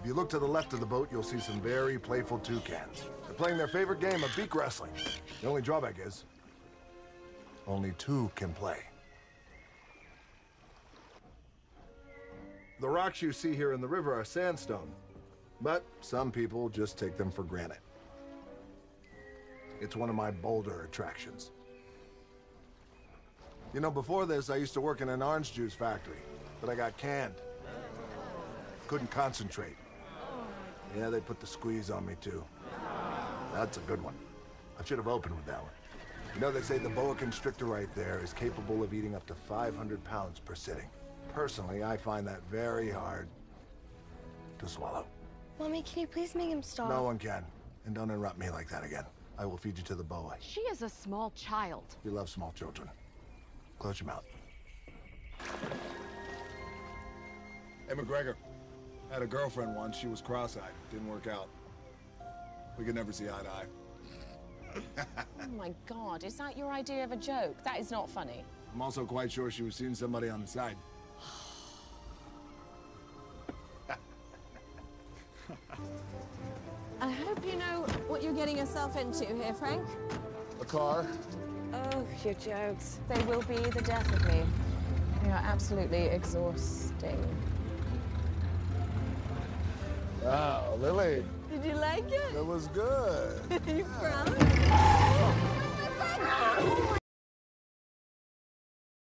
If you look to the left of the boat, you'll see some very playful toucans. They're playing their favorite game of beak wrestling. The only drawback is, only two can play. The rocks you see here in the river are sandstone, but some people just take them for granite. It's one of my bolder attractions. You know, before this, I used to work in an orange juice factory, but I got canned. Couldn't concentrate. Yeah, they put the squeeze on me, too. That's a good one. I should have opened with that one. You know, they say the boa constrictor right there is capable of eating up to 500 pounds per sitting. Personally, I find that very hard to swallow. Mommy, can you please make him stop? No one can. And don't interrupt me like that again. I will feed you to the boa. She is a small child. We love small children. Close your mouth. Hey, MacGregor. I had a girlfriend once. She was cross-eyed. Didn't work out. We could never see eye to eye. Oh my god, is that your idea of a joke? That is not funny. I'm also quite sure she was seeing somebody on the side. I hope you know what you're getting yourself into here, Frank. A car? Oh, your jokes. They will be the death of me. They are absolutely exhausting. Wow, Lily. Did you like it? That was good. Are you proud?